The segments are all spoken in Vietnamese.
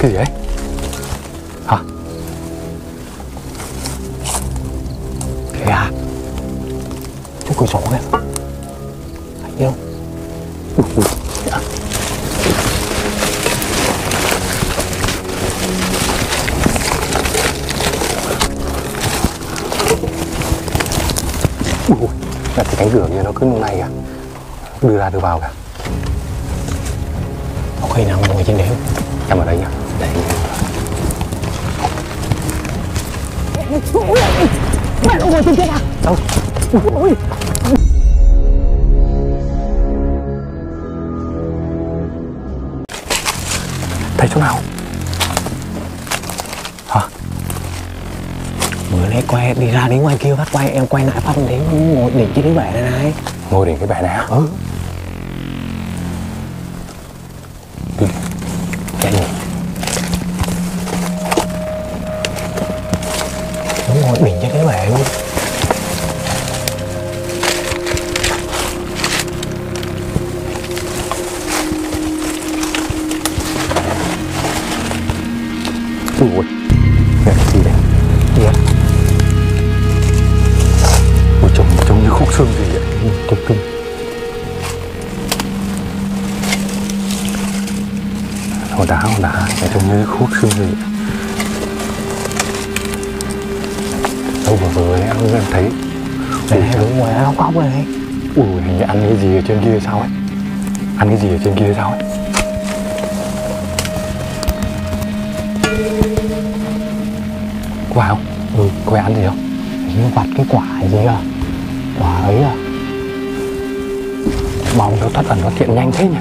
cái gì đấy hả? Kìa. À chỗ cửa sổ kìa thấy không? Ui, ui, dạ. ui, ui, là cái cánh cửa kia nó cứ lúc này à. Đưa ra đưa vào kìa. Có khi nào ngồi trên đế không em ở đây nhá ngồi trên kia à đâu Ôi thấy chỗ nào? Hả? Vừa nãy quay đi ra đến ngoài kia phát quay em quay lại phát đến ngồi đỉnh cái bể này này. Ngồi đỉnh cái bể này á Ừ đỉnh cái luôn ui ui nghe gì đây? Gì ạ? ui, trông trông như khúc xương gì vậy? Trùng trùng hòn đá hòn đá. Nghe trông như khúc xương gì vậy? Đâu vừa vừa em em thấy này hướng ngoài áo cóc này. Ui hình như ăn cái gì ở trên kia sao ấy? Ăn cái gì ở trên kia sao ấy? Phải không? Ừ có ăn gì không? Hình như vặt cái quả gì à Quả ấy à? Bóng nó thoát ẩn nó tiện nhanh thế nhỉ?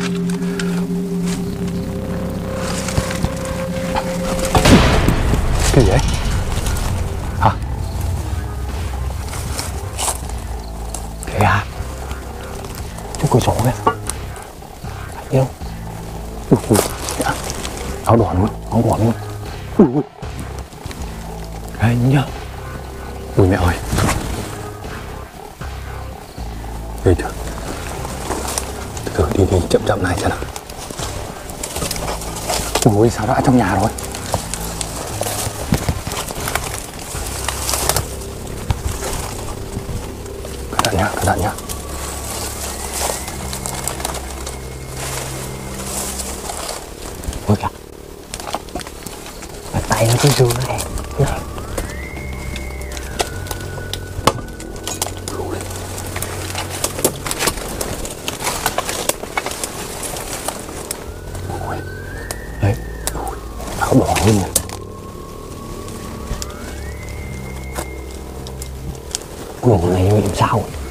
Cái gì Chỗ trời ơi kìa Thấy không? Ui, ui. áo đỏ luôn Áo đỏ luôn. Ui, ui. anh nhá. Ui mẹ ơi. Đây chưa từ từ đi đi chậm chậm này xem nào. Ui sao đã trong nhà rồi. Cẩn thận nhá cẩn thận nhá Ôi kìa cái dù nó dạ. này nhá Đấy. Luôn này Ngủ này bị làm sao? hả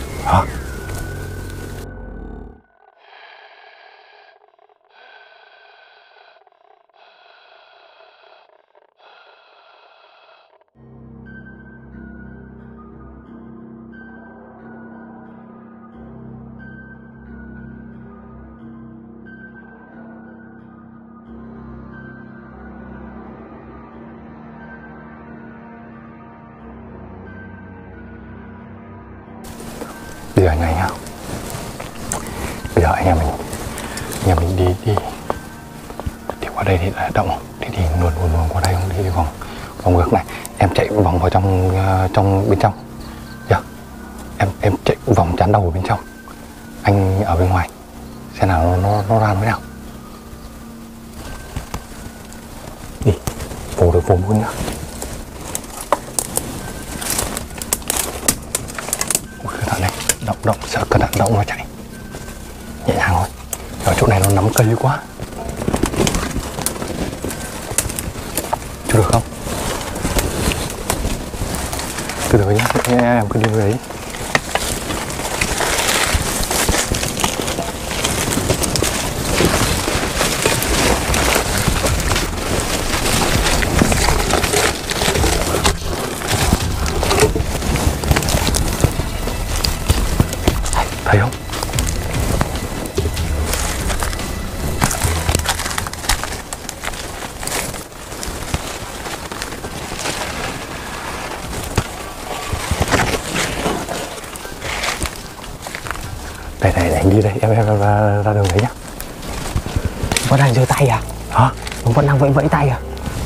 giờ này nhá bây giờ anh em mình anh em mình đi đi. Thì qua đây thì là động thì thì luồn luồn luồn qua đây không đi vòng vòng ngược này. Em chạy vòng vào trong uh, trong bên trong. Yeah. em em chạy vòng chắn đầu ở bên trong. Anh ở bên ngoài xem nào nó nó, nó ra thế nào. Đi vồ được vồ luôn nhá. Động động, sợ cẩn thận động nó chạy. Nhẹ nhàng thôi. Ở chỗ này nó nắm cây quá. Chú được không? Từ từ nhá em cứ đi về đấy đây này anh đi đây em em ra, ra đường đấy nhá Có đang giơ tay à hả nó vẫn đang vẫy vẫy tay à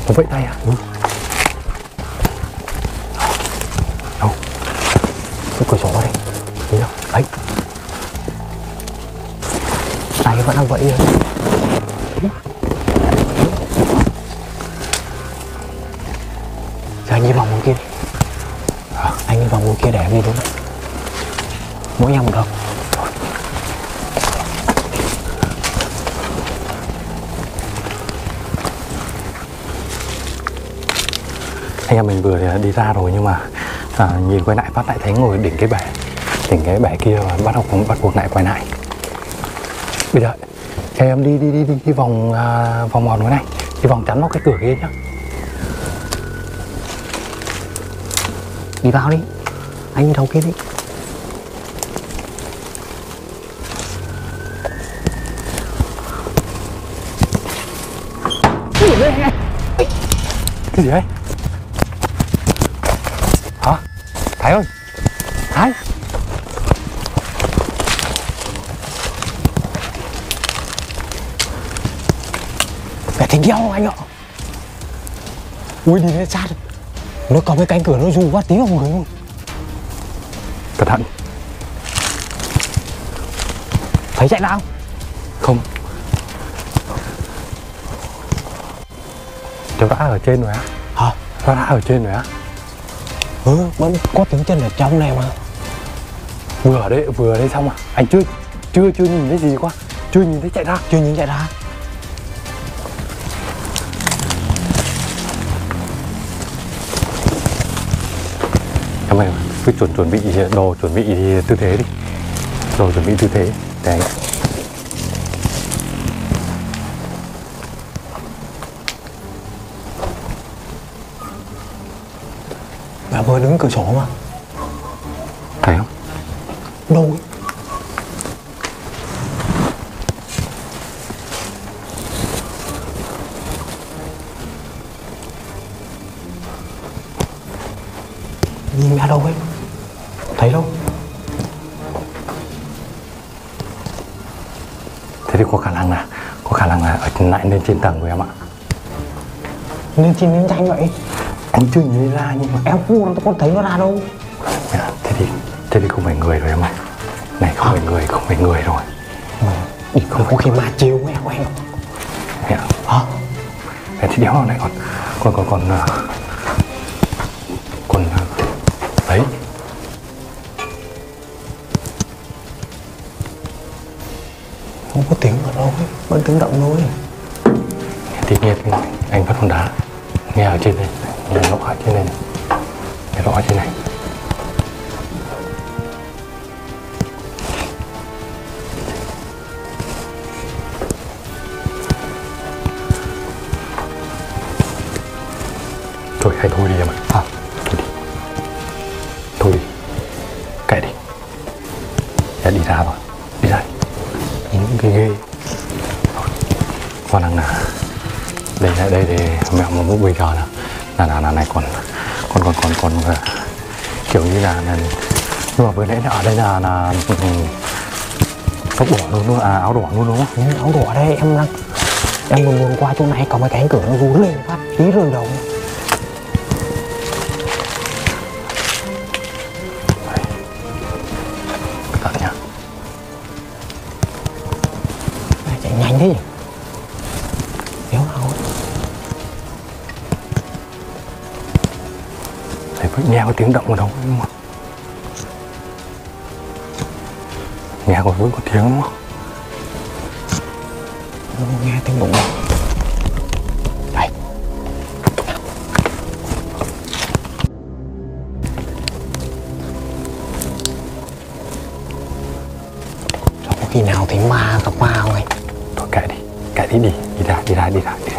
Nó vẫy tay à? Ừ. Đâu? cái cửa sổ đây Thấy không? Đấy. tay vẫn đang vẫy à. Giờ anh đi vòng bên kia đi Hả? anh đi vòng bên kia để em đi đúng mỗi nhau một đầu Anh em mình vừa à, đi ra rồi nhưng mà à, nhìn quay lại phát lại thấy ngồi đỉnh cái bể đỉnh cái bể kia và bắt học bắt cuộc lại quay lại. Bây giờ cho em đi đi đi đi, đi vòng à, vòng mòn cái này đi vòng chắn vào cái cửa kia nhá. Đi vào đi anh đi đầu kia đi. Cái gì đấy hả thái ơi. Thái. Phải thấy đeo anh ạ? Ui đi lên sát nó có cái cánh cửa nó rù quá tí vào người luôn. Cẩn thận. Thấy chạy nào? Không. Cháu đã ở trên rồi á. Hả? Cháu đã ở trên rồi á ừ vẫn có tiếng chân ở trong này mà. Vừa ở đây vừa ở đây xong à anh chưa chưa chưa nhìn thấy gì qua chưa nhìn thấy chạy ra. Chưa nhìn chạy ra. Em ơi cứ chuẩn chuẩn bị đồ chuẩn bị tư thế đi. Đồ chuẩn bị tư thế. Để anh vừa đứng cửa sổ mà. Thấy không? Đâu ấy. Nhìn ra đâu ấy? Thấy đâu? Thế thì có khả năng là có khả năng là ở lại lên trên tầng của em ạ. Nên chi nên nhanh vậy anh chưa nhìn thấy ra nhưng mà em không có thấy nó ra đâu. Dạ, thế thì thế thì không phải người rồi em ạ. Này không phải người không phải người rồi đi không có khi mà chiều em anh Dạ. hả? Thế thì đéo này còn còn còn còn à, còn à, đấy không có tiếng ở đâu ấy vẫn tiếng động thôi. Thì nghe anh bắt con đá nghe ở trên đây nghe rõ ở trên đây này. nghe rõ ở trên này. Thôi hay thôi đi em ạ. À, thôi đi. Thôi đi. Kệ đi. Đã đi ra rồi. Đi ra. Đi nhìn ghê ghê Thôi, con đang nào, đây đây đây để mẹ một lúc bây giờ nào là là, là này còn còn còn còn còn kiểu như là, là nhưng mà vừa nãy là ở đây là là ừ, ừ, tóc đỏ luôn luôn à áo đỏ luôn đúng không? Áo đỏ đây em đang em vừa vừa qua chỗ này có mấy cánh cửa nó rú lên phát tí rơi đầu Nghe có tiếng động ở đâu đúng không? Nghe còn vẫn có tiếng đúng không? Nó nghe tiếng bụng Đây. Sao có khi nào thấy ma gặp ma không anh? Thôi kệ đi kệ đi đi đi ra đi ra đi ra, đi ra.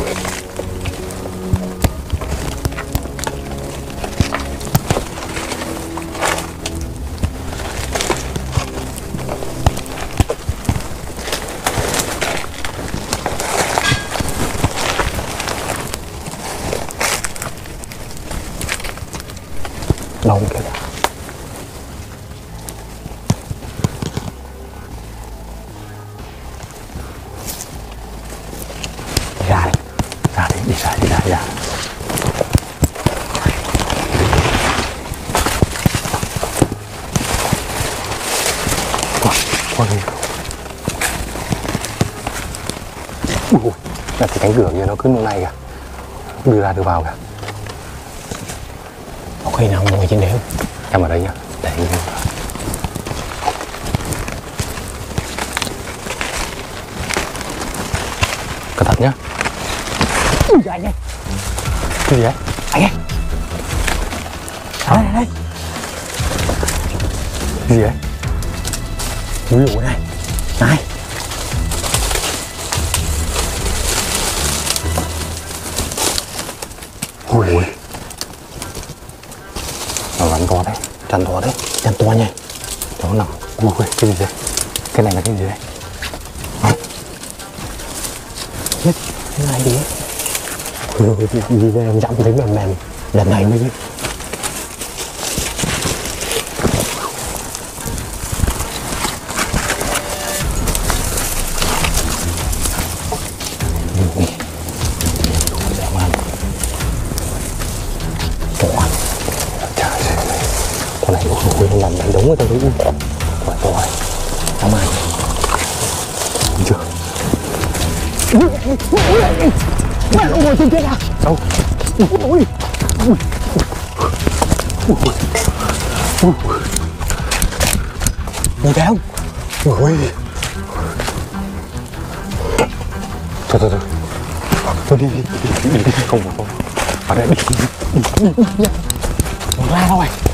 Đâu kìa. Ra đi. Ra đi ra đi ra, đi ui là cái cánh cửa kia nó cứ như này kìa. Đưa ra, đưa vào kìa khi nào ngồi trên đệm em ở đây nhá để em. Cẩn thận nhá. Ui anh ơi. Cái gì đấy anh ơi. Đây đây đây cái gì đấy ui dồi này này. Ui ui nó rắn to đấy to đấy chân to nha nó nằm ui ui cái gì đây, cái này là cái gì đây, hết, cái này đi ui ui ui ui em dặm thấy mềm mềm lần này mới biết con này ui ui nó nằm đánh đống ở trong đấy ui quá to đấy dã man Đúng chưa Mẹ ông ngồi trên kia à đâu ui Nhìn thấy không? ui thôi thôi thôi thôi đi đi đi đi, đi, đi. không không không ở đây đi đi đi đi mày